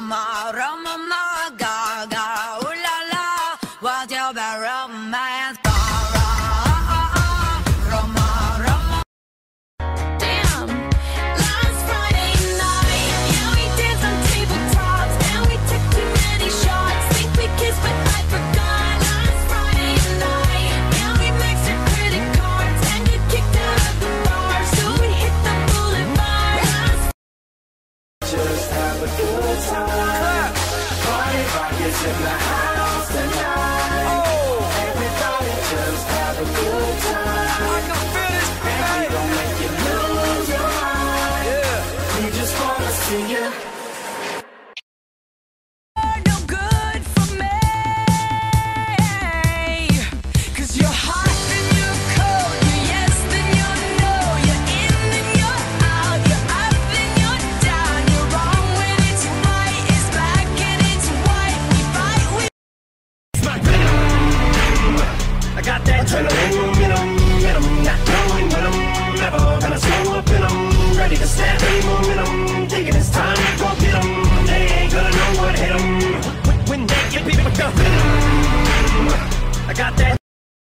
my I get to the high.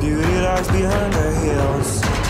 Beauty lies behind the hills.